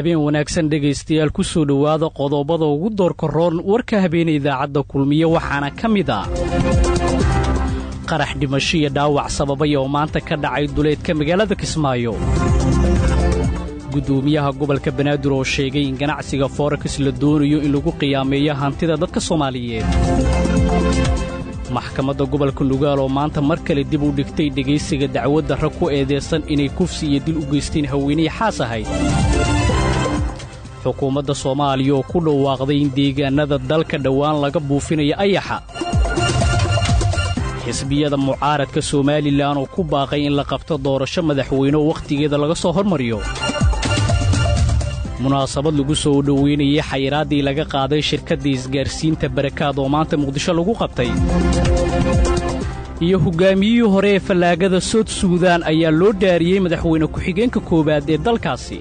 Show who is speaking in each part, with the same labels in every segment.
Speaker 1: habeen wanaagsan dhegaystayaal ku soo dhowaada qodobada ugu doorka roon warka habeena idaacadda kulmiye waxaana ka mid ah qarax dhimasho iyo dhaawac sababay oo maanta ka dhacay duleedka magaalada kismaayo. Guddoomiyaha gobolka banaadir oo sheegay in ganacsiga forex la doonayo in lagu qiyaameeyo hantida dadka soomaaliyeed. Maxkamadda gobolka nugaal oo maanta mar kale dib u dhigtay dhegaysiga dacwadda rag ku eedaysan inay kufsi iyo dil u geysteen haweenihii xaas ahayd xukuumadda soomaaliya oo ku dhawaaqday in deegaannada dalka dhowaan laga buufinayo ayaxa. Xisbiyada mucaaradka somalilan oo ku baaqay in la qabto doorasho madaxweyne oo wakhtigeeda laga soo hormariyo. Munaasabad lagu soo dhoweynayay xayiraaddii laga qaaday shirkadda isgaarsiinta barakaad oo maanta muqdisho lagu qabtay. Iyo hoggaamiyihii hore ee fallaagada sood suudaan ayaa loo dhaariyey madaxweyne ku-xigeenka koowaad ee dalkaasi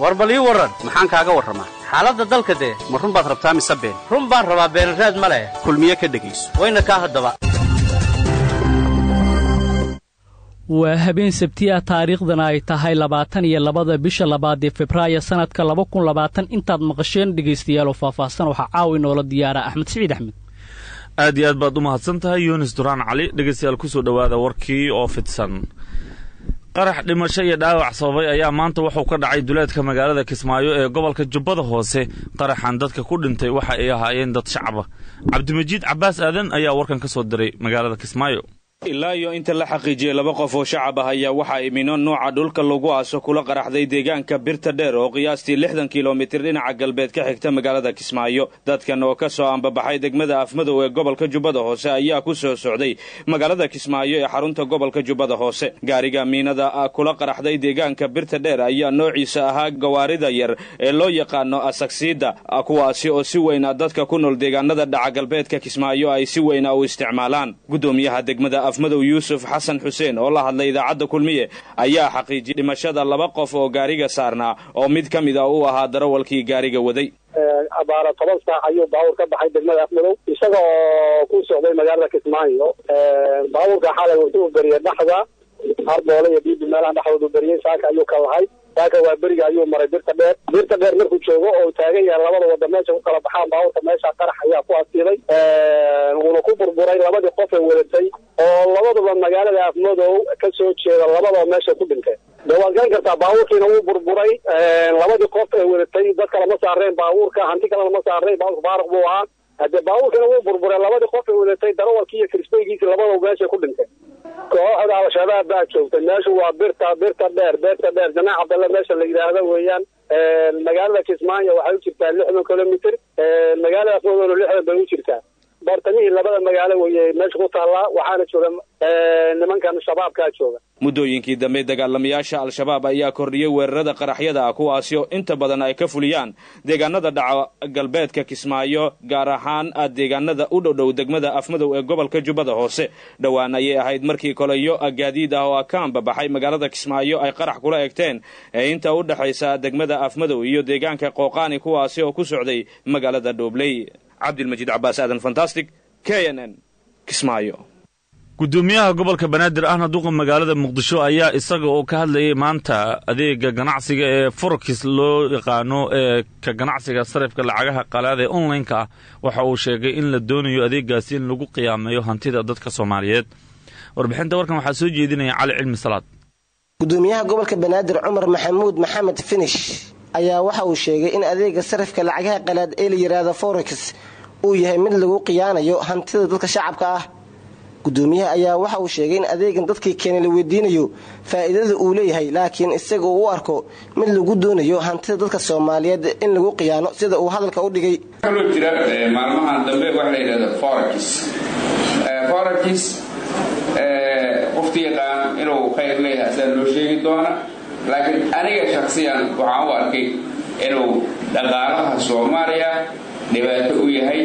Speaker 2: war bal ii warran. Maxaan kaaga warramaa? Xaaladda dalka dee ma run baad rabtaa mise been? run baan rabaa beenraad ma leh. Kulmiye ka dhegayso. Wayna kaa haddaba.
Speaker 1: Waa habeen sabti ah taariikhdana ay tahay labaatan iyo labada bisha labaad ee febraayo sannadka laba kun labaatan. Intaad maqasheen dhegaystayaal oo faahfaahsan waxaa caawi noola diyaara axmed siciid axmed.
Speaker 3: Aad iyo aad baad u mahadsan tahay yunis duraan cali dhegaystayaal ku soo dhowaada warkii oo fidsan qarax dhimasho iyo dhaawac sababay ayaa maanta wuxuu ka dhacay duleedka magaalada kismaayo ee gobolka jubbada hoose. Qaraxan dadka ku dhintay waxa ay ahaayeen dad shacaba cabdimajiid cabbaas aadan ayaa warkan ka soo diray magaalada kismaayo
Speaker 4: ilaa iyo inta la xaqiijiyey laba qof oo shacab ah ayaa waxaa imino nooca dhulka lagu aaso kula qaraxday deegaanka birta dheer oo qiyaastii lixdan kilomitir dhinaca galbeed ka xigta magaalada kismaayo. Dadkan oo ka soo ambabaxay degmada afmadow ee gobolka jubbada hoose ayaa ku soo socday magaalada kismaayo ee xarunta gobolka jubbada hoose. Gaariga miinada kula qaraxday deegaanka birta dheer ayaa noociisa ahaa gawaarida yar ee loo yaqaano asagsiida kuwaasi oo si weyna dadka ku nool deegaanada dhaca galbeedka kismaayo ay si weyna u isticmaalaan. Gudoomiyaha degmada afmadow yuusuf xasan xuseen oo la hadlay idaacadda kulmiye ayaa xaqiijiyey dhimashada laba qof oo gaariga saarnaa oo mid ka mid a uu ahaa darawalkii gaariga waday.
Speaker 5: Abaara toban saac ayuu baawur ka baxay degmada afmadow isaga oo ku socday magaalada kismaayo. Baawurka xalay wuxuu beriyey dhaxda harboole iyo biibi meelaha dhexdoodu beriyey saaka ayuu ka lahay saaka waa beriga ayuu maray birta dheer. Birta dheer markuu joogo oo taagan yahay labada wada meesha ku kala baxaan baaburka meesha qarax ayaa ku asiibay wuuna ku burburay labadii qof ee wadatay oo labaduba magaalada afmadow ka soo jeeda labadaba meesha ku dhinteen de waad garan kartaa baabuurkiina wuu burburay. Labadii qof ee wadatay dad kale ma saareen baabuurka hanti kalena ma saareen baaburka faaruq buu ahaa hadee baabuurkiina wuu burburay labadii qof ee wadatay darawalkii iyo kirisbaygiisi labadaba meesha ku dhinteen kooxda al-shabaab baa joogtay meeshu waa birta birta dheer birta dheer. Janaax cabdalle meesha la yidhaahdo weeyaan magaalada kismaayo waxay u jirtaa lixdan kilomitr magaalada afmadoona lixdan bay u jirtaa bartamihii labada magaalo weye meesha ku taallaa waxaana jooga nimankan shabaabkaa jooga.
Speaker 4: Muddooyinkii dambe dagaalamayaasha al-shabaab ayaa kordhiyey weerarada qaraxyada ah kuwaasi oo inta badan ay ka fuliyaan deegaanada dhaca galbeedka kismaayo gaar ahaan deegaanada u dhowdhow degmada afmadow ee gobolka jubbada hoose. Dhowaan ayay ahayd markii koleyo gaadiid ah oo ka ambabaxay magaalada kismaayo ay qarax kula egteen ee inta u dhexaysa degmada afmadow iyo deegaanka qooqaani kuwaasi oo ku socday magaalada dhoobley cabdilmajiid cabbaas aadan fantastic k n n kismaayo.
Speaker 3: Guddoomiyaha gobolka banaadir ahna duqa magaalada muqdisho ayaa isaga oo ka hadlayay maanta adeega ganacsiga ee forex loo yaqaano ee ka ganacsiga sarifka lacagaha qalaad ee online-ka ah. Waxa uu sheegay in la doonayo adeegaasi in lagu qiyaameeyo hantida dadka soomaaliyeed. Warbixinta warkan waxaa soo jeedinaya cali cilmi salaad.
Speaker 6: Gudoomiyaha gobolka banaadir cumar maxamuud maxamed finish ayaa waxa uu sheegay in adeega sarifka lacagaha qalaad ee la yidhaahdo forex uu yahay mid lagu qiyaanayo hantida dadka shacabka ah. Gudoomiyaha ayaa waxa uu sheegay in adeegan dadkii keenay la weydiinayo faa'iidada uu leeyahay laakiin isaga uu u arko mid lagu doonayo hantida dadka soomaaliyeed in lagu qiyaano sida uu hadalka u dhigay.
Speaker 7: Kaloo jira maalmahan dambe waxa la yidhahda forex. Forex qofti yaqaan inuu khayr leeyahay asaa loo sheegi doona laakiin aniga shaksiyan waxaan u arkay inuu dhaqaalaha soomaaliya dhibaato u yahay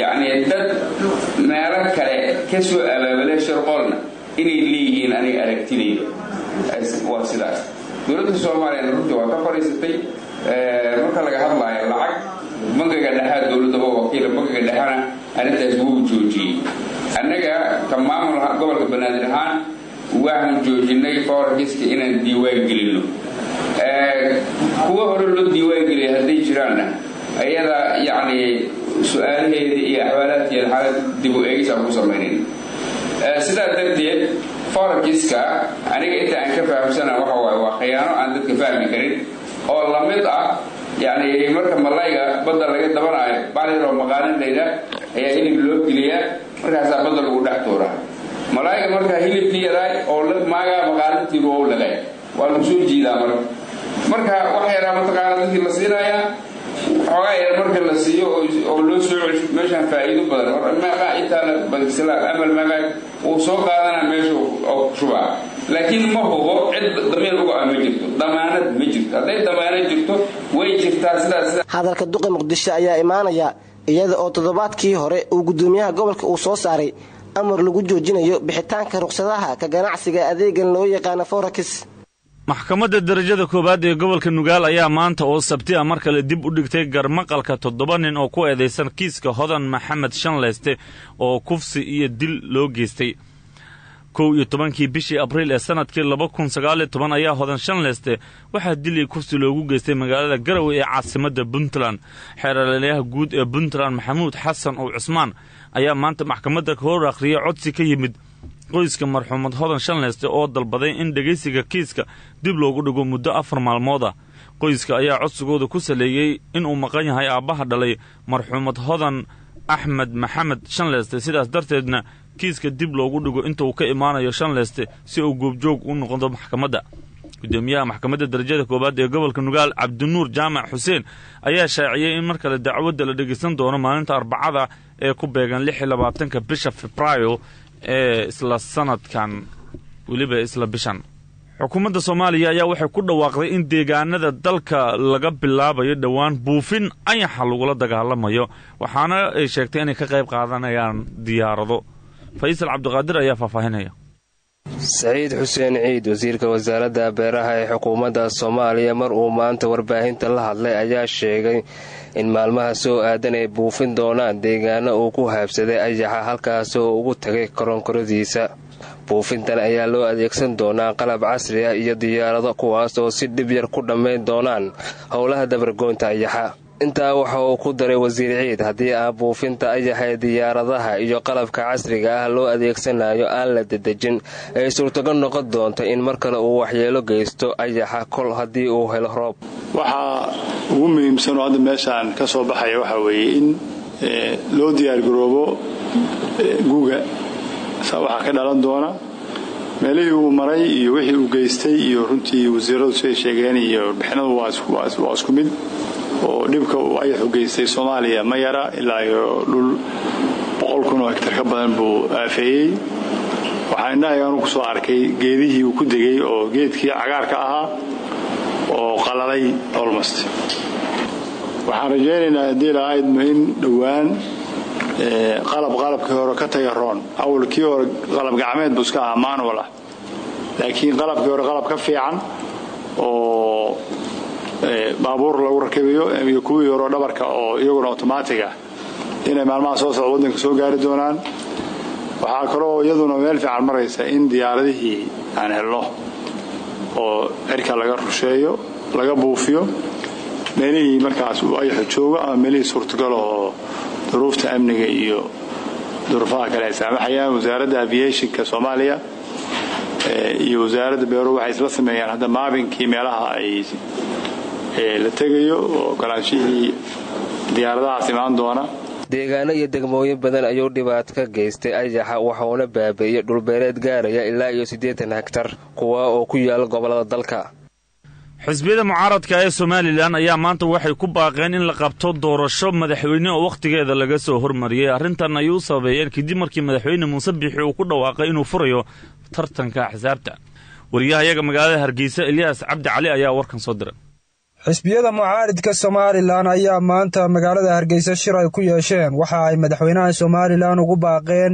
Speaker 7: yacni dad meelo kale ka soo abaabala sharqoolna inay leeyihiin aniga aragtidayda waa sidaas. Dowladda soomaaliyana runtii waa ka fadhiisatay marka laga hadlaayo lacag bankiga dhexaa dowladdaba wakiila bankiga dhexena arrintaas wuu joojiyey. Annaga ka maamul gobolka banaadir ahaan waxaan joojinay forekiska inaan diiwaan gelino. Kuwa hore loo diiwaan geliyay hadday jiraanna ayada yacni su'aalaheeda iyo axwaalaadkeeda xaalad dib u eegis aan ku samaynayn sidaa darteed forekiska aniga inta aan ka fahamsana waxa waaye waa khiyaano aan dadka fahmi karin oo la mid ah yacni marka malayga badda laga dabanaayo bacdiro maqaalin layda ayaa hilib loo geliyaa markaasaa badda lagu dhex tuuraa. Malayga markaa hilibkii yaraay oo maagaa maqaalintii loo laqay waa lagu soo jiidaa marka. Marka wax yaraa mataqaana dadkii la siinayaa xoogaa marka la siiyo oo loo soo cesho meeshaan faa'iido badan. Meeqaa intaana bankisalaan amal meeqaa wuu soo qaadanaa meesha shubaa. Laakiin ma hubo cid damiir uga ah ma jirto. Damaanad ma jirto. Hadday damaanad jirto way jirtaa sidaas
Speaker 6: hadalka duqa muqdisho ayaa imaanaya iyada oo toddobaadkii hore uu gudoomiyaha gobolka uu soo saaray amar lagu joojinayo bixitaanka ruqsadaha ka ganacsiga adeegan loo yaqaano forakis
Speaker 3: maxkamadda darajada koowaad ee gobolka nugaal ayaa maanta oo sabti a mar kale dib u dhigtay garmaqalka toddoba nin oo ku eedaysan kiiska hodan maxamed shanleyste oo kufsi iyo dil loo geystay. Kow iyo tobankii bishii abriil ee sannadkii laba kun sagaaliyo toban ayaa hodan shanleyste waxaa dil iyo kufsi loogu geystay magaalada garowe ee caasimadda puntland. Xeeralyaha guud ee puntland maxamuud xasan oo cusmaan ayaa maanta maxkamadda hor akhriyay codsi ka yimid qoyska marxuumad hodan shanleyste oo dalbaday in dhegaysiga kiiska dib loogu dhigo muddo afar maalmood ah. Qoyska ayaa codsigooda ku saleeyey inuu maqan yahay aabbaha dhalay marxuumad hodan axmed maxamed shanleyste sidaas darteedna kiiska dib loogu dhigo inta uu ka imaanayo shanleyste si uu goobjoog u noqdo maxkamadda. Gudoomiyaha maxkamadda darajada koowaad ee gobolka nugaal cabdinuur jaamac xuseen ayaa shaaciyey in mar kale dacwadda la dhegaysan doono maalinta arbacada ee ku beegan lix iyo labaatanka bisha febraayo ee isla sanadkan weliba isla bishan. Xukuumadda soomaaliya ayaa waxay ku dhawaaqday in deegaanada dalka laga bilaabayo dhowaan buufin ayaxa lagula dagaalamayo waxaana ay sheegtay inay ka qayb qaadanayaan diyaarado. Faysal cabdiqaadir ayaa faahfaahinaya
Speaker 8: saciid xuseen ciid wasiirka wasaaradda beeraha ee xukuumadda soomaaliya mar uu maanta warbaahinta la hadlay ayaa sheegay in maalmaha soo aadan ay buufin doonaan deegaano uu ku haabsaday ayaxa halkaasoo ugu tagay koronkoradiisa. Buufintan ayaa loo adeegsan doonaa qalab casri ah iyo diyaarado kuwaas oo si dhib yar ku dhammayn doonaan howlaha dabargoynta ayaxa intaa waxa uu ku daray wasiir ciid. Haddii aan buufinta ayaxa ee diyaaradaha iyo qalabka casriga ah loo adeegsanayo aan la dedejin ay suurtagal noqon doonto in mar kale uu waxyeelo geysto ayaxa kol haddii uu helo roob.
Speaker 9: Waxaa ugu muhiimsan oo hadda meeshaan ka soo baxaya waxaa weeye in loo diyaargaroobo guga waxaa ka dhalan doona meelihii uu maray iyo wixii uu geystay iyo runtii wasiiradu siday sheegeen iyo warbixinadu waa isku mid oo dhibka ayaxu geystay soomaaliya ma yara ilaa dhul boqol kun oo ka badan buu aafeeyey. Waxaa indhahayaanu ku soo arkay geedihii uu ku degay oo geedkii cagaarka ahaa oo qalalay olmost waxaan rajaynaynaa haddii lahayd in dhowaan qalab qalabkii hore ka taga roon. Hore qalab gacmeed buu iska ahaa manual ah. Laakiin qalabkii hore qalab ka fiican oo baabuur lagu rakabayo iyo kuwii hore dhabarka oo iyaguna otomaatig ah inay maalmaha soo socda waddanka soo gaari doonaan. Waxaa kaloo iyaduna meel fiican maraysa in diyaaradihii aan helno oo cirka laga rusheeyo laga buufiyo. Meelihii markaas uu ayaxu joogo ama meelihii suurtagal oo duruufta amniga iyo duruufaha kale ay saamaxayaan wasaaradda aviationka soomaaliya iyo wasaaradda beero waxay isla sameeyaan hadda maabinkii meelaha ay la tegayo oo ogolaanshihii diyaaradahaas imaan doona.
Speaker 8: Deegaano iyo degmooyin badan ayuu dhibaato ka geystay ayaxa waxuuna baabi'iyey dhulbeereed gaaraya ilaa iyo siddeetan hegtar kuwa oo ku yaalla gobollada dalka.
Speaker 3: Xisbiyada mucaaradka ee somalilan ayaa maanta waxay ku baaqeen in la qabto doorasho madaxweyne oo wakhtigeeda laga soo hormariyey arrintan ayay u sabeeyeen kadib markii madaxweyne muuse biixi uu ku dhawaaqay inuu furayo tartanka axsaabta. Wariyahayaga magaalada hargeysa eliyas cabdi cali ayaa warkan soo diray
Speaker 10: xisbiyada mucaaridka somalilan ayaa maanta magaalada hargeysa shir ay ku yeesheen. Waxa ay madaxweynaha somalilan ugu baaqeen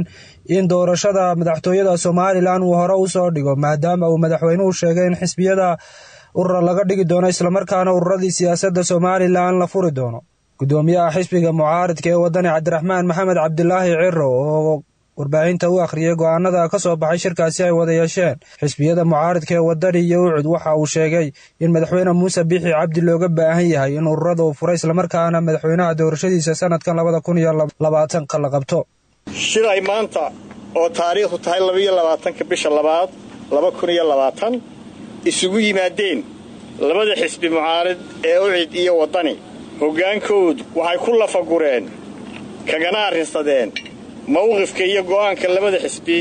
Speaker 10: in doorashada madaxtooyada somalilan uu hore u soo dhigo maadaama uu madaxweynuhu sheegay in xisbiyada urura laga dhigi doono islamarkaana ururadii siyaasadda somalilan la furi doono. Gudoomiyaha xisbiga mucaaridka ee wadani cabdiraxmaan maxamed cabdilaahi ciro oo warbaahinta u akhriyey go'aanada ka soo baxay shirkaasi ay wada yeesheen. Xisbiyada mucaaridka ee wadani iyo ucud waxa uu sheegay in madaxweyne muuse biixi cabdi looga baahan yahay in ururada uu furo islamarkaana madaxweynaha doorashadiisa sanadkan labada kun iyo labaatanka la qabto.
Speaker 5: Shir ay maanta oo taariikhdu tahay labaiyo labaatanka bisha labaad laba kun iyo labaatan isugu yimaadeen labada xisbi mucaarid ee ucid iyo waddani hoggaankoodu waxay ku lafagureen kagana arrinsadeen mawqifka iyo go'aanka labada xisbi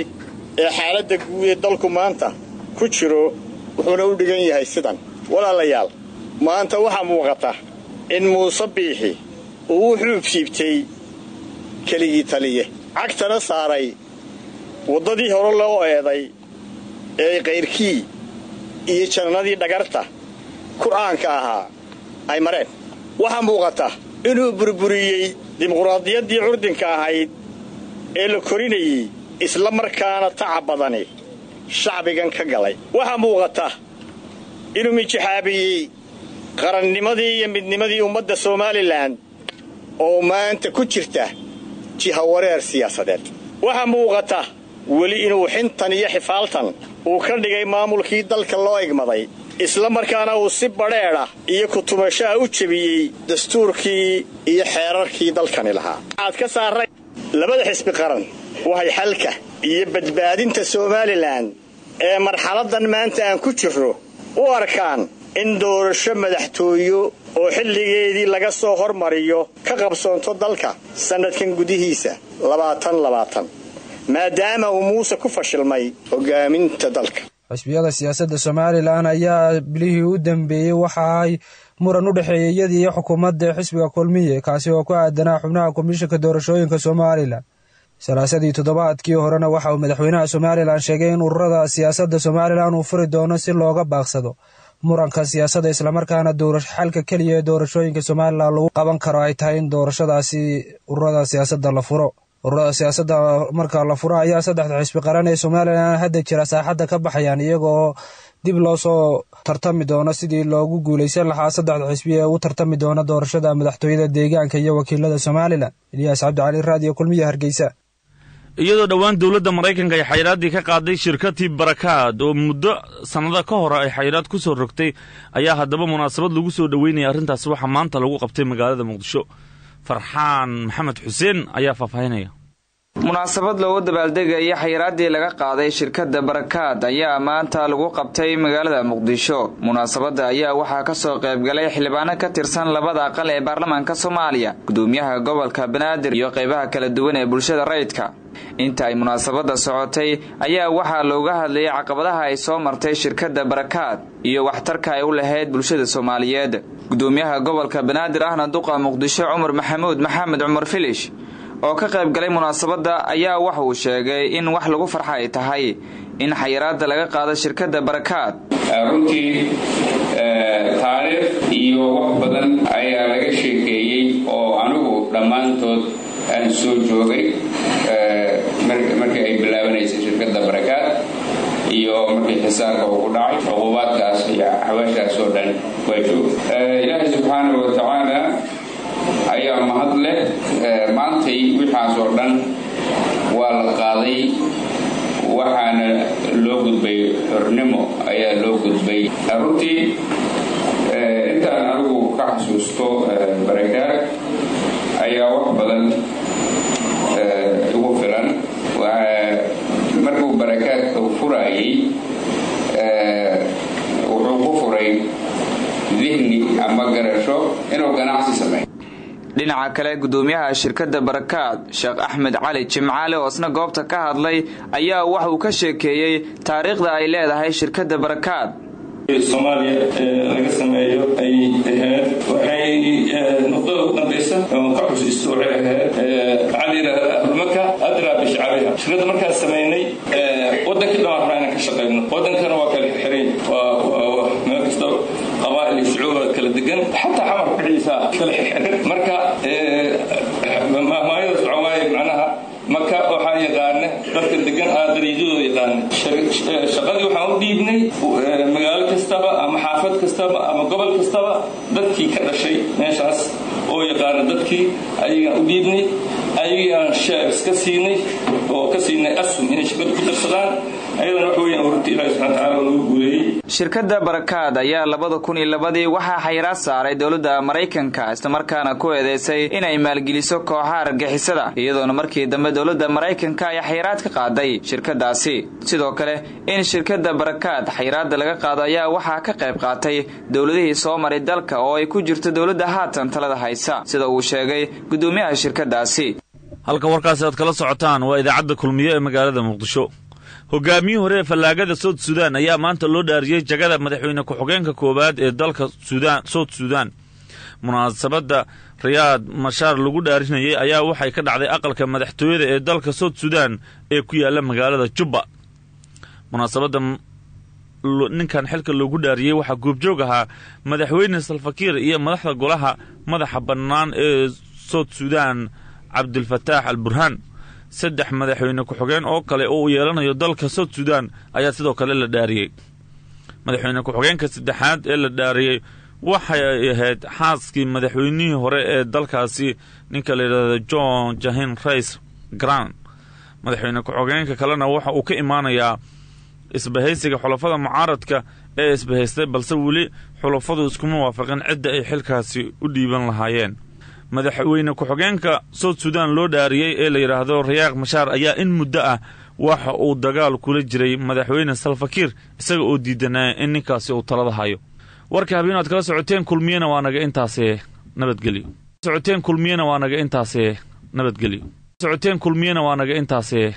Speaker 5: ee xaaladda guud ee dalku maanta ku jiro wuxuuna u dhigan yahay sidan. Walaalayaal maanta waxaa muuqata in muuse biixi uu u xuubsiibtay keligii taliye. Cagtana saaray waddadii hore loo eeday ee kayrkii iyo jannadii dhagarta ku caanka ahaa ay mareen. Waxaa muuqata inuu burburiyey dimuqraadiyaddii curdinka ahayd ee la korinayey isla markaana tacab badani shacbigan ka galay. Waxaa muuqata inuu mijixaabiyey qarannimadii iyo midnimadii ummadda somalilan oo maanta ku jirta jihawareer siyaasadeed. Waxaa muuqata weli inuu xintan iyo xifaaltan uu ka dhigay maamulkii dalka loo igmaday isla markaana uu si badheedha iyo kutumashaha u jebiyey dastuurkii iyo xeerarkii dalkani lahaa labada xisbi qaran waxay xalka iyo badbaadinta somalilan ee marxaladdan maanta aan ku jirro u arkaan in doorasho madaxtooyo oo xilligeedii laga soo hormariyo ka qabsoonto dalka sannadkan gudihiisa maadaama uu muuse ku fashilmay hogaaminta dalka.
Speaker 10: Xisbiyada siyaasadda somalilan ayaa bilihii u dambeeyey waxa muran u dhexeeyey iyadii iyo xukuumadda xisbiga kulmiye kaasi oo ku aadanaa xubnaha komishanka doorashooyinka somalilan. Salaasadii toddobaadkii horena waxa uu madaxweynaha somalilan sheegay in ururada siyaasadda somalilan uu furi doono si looga baaqsado muranka siyaasadda islamarkaana xalka keliya ee doorashooyinka somalilan lagu qaban karo ay tahay in doorashadaasi ururada siyaasadda la furo. Ururada siyaasadda marka la furo ayaa saddexda xisbi qaran ee somalilan hadda jira saaxadda ka baxayaan iyagooo dib loo soo tartami doono sidii loogu guulaysan lahaa saddexda xisbi ee u tartami doona doorashada madaxtooyada deegaanka iyo wakiilada somalilan ilyaas cabdicali raadiyo kulmiya hargeysa.
Speaker 3: Iyadoo dhowaan dowladda maraykanka ay xayiraaddii ka qaaday shirkadii barakaad oo muddo sannado ka hor ay xayiraad ku soo rogtay ayaa haddaba munaasabad lagu soo dhoweynaya arrintaasi waxaa maanta lagu qabtay magaalada muqdisho. Farxaan maxamed xuseen ayaa faahfaahinaya
Speaker 11: munaasabad loogu dabaaldegaya xayiraaddii laga qaaday shirkadda barakaad ayaa maanta lagu qabtay magaalada muqdisho. Munaasabadda ayaa waxaa ka soo qaybgalay xildhibaano ka tirsan labada aqal ee baarlamaanka soomaaliya gudoomiyaha gobolka banaadir iyo qaybaha kala duwan ee bulshada rayidka inta ay munaasabadda socotay ayaa waxaa looga hadlayay caqabadaha ay soo martay shirkadda barakaad iyo waxtarka ay u lahayd bulshada soomaaliyeed. Gudoomiyaha gobolka banaadir ahna duqa muqdisho cumar maxamuud maxamed cumar filish oo ka qayb galay munaasabadda ayaa waxa uu sheegay in wax lagu farxa ay tahay in xayiraadda laga qaado shirkadda barakaad.
Speaker 7: Runtii taariikh iyo wax badan ayaa laga sheekeeyey oo anigu dhammaantood aan soo joogay markii ay bilaabanaysay shirkadda barakaad iyo markii xisaarka uu dhacay cuqubaadkaas iyo xabaashaas oo dhan. Waa jooga ilaahay subxaana wa tacaala ayaa mahad leh maantay wixaas oo dhan waa la qaaday. Waxaana loo gudbay xornimo ayaa loo gudbay. Runtii intaan anigu ka xasuusto barakaad ayaa wax badan ugu filan. Markuu barakaadka furaayay wuxuu ku furay dihni ama garasho inuu ganacsi sameeyo
Speaker 11: dhinaca kale gudoomiyaha shirkadda barakaad sheekh axmed cali jimcaale oo isna goobta ka hadlay ayaa wax uu ka sheekeeyey taariikhda ay leedahay shirkadda barakaad.
Speaker 12: Soomaaliya laga sameeyo ay ahayd waxay muddada u ka xusiisto waxay ahayd maxaa la adraa bishcabiha shirkadda markaas samaynay wadankii dhan rabnaa inaan ka shaqayno wadankana waa kala xirxiray meel kasta qabaa'il iyo shucuuba kala degan. Xataa xamarka dhexdiisa kala xirxiran marka maayada socowaaye macnaha maka waxaa yaqaana dadka degan aadariijadooda yaqaana shaqadii waxaan u dhiibnay magaalo kastaba ama xaafad kastaba ama gobol kastaba dadkii ka dhashay meeshaas oo yaqaana dadkii ayagaan u dhiibnay ayagii aan sheer iska siinay oo ka siinay asum inay shirkadu ku darsadaan ayadana wax weeyaan runtii ilaahi subxana watacaala waa lagu guuleeyey
Speaker 11: shirkadda barakaad ayaa labada kun iyo labadii waxaa xayiraad saaray dowladda maraykanka islamarkaana ku eedeysay inay maalgeliso kooxaha argixisada iyadoona markii dambe dowladda maraykanka ay xayiraad ka qaaday shirkadaasi sidoo kale in shirkadda barakaad xayiraadda laga qaado ayaa waxaa ka qayb qaatay dowladihii soo maray dalka oo ay ku jirto dowladda haatan talada haysa. Sida uu sheegay guddoomiyaha shirkadaasi
Speaker 3: halka warkaasi aad kala socotaan waa idaacadda kulmiye ee magaalada muqdisho hogaamiyihii hore ee fallaagada soud sudan ayaa maanta loo dhaariyey jagada madaxweyne ku-xigeenka koowaad ee dalka sudan soud sudan. Munaasabadda rayaad mashaar lagu dhaarinayay ayaa waxay ka dhacday aqalka madaxtooyada ee dalka soud sudan ee ku yaalla magaalada jubba munaasabadda ninkan xilka loogu dhaariyey waxaa goobjoog ahaa madaxweyne salfakiir iyo madaxda golaha madaxa bannaan ee soud sudan cabdilfataax al burhaan saddex madaxweyne ku-xigeen oo kale oo uu yeelanayo dalka soud sudan ayaa sidoo kale la dhaariyey. Madaxweyne ku-xigeenka saddexaad ee la dhaariyey waxay ahayd xaaskii madaxweynihii hore ee dalkaasi ninka la yidhaahdo john jahin rays gran madaxweyne ku-xigeenka kalena waxa uu ka imaanayaa isbahaysiga xulafada mucaaradka ee isbahaystay balse weli xulafadu iskuma waafaqin cidda ay xilkaasi u dhiiban lahaayeen madaxweyne ku-xigeenka soud sudan loo dhaariyey ee la yidhaahdo rayaaq mashaar ayaa in muddo ah waxa uu dagaal kula jiray madaxweyne salfakiir isaga oo diidanaa in ninkaasi uu talada hayo. Warka habeen aad kala socoteen kulmiyena waa naga intaasee nabadgelyo socoteen kulmiyena waa naga intaasee nabadgelyo socoteen kulmiyena waa naga intaasee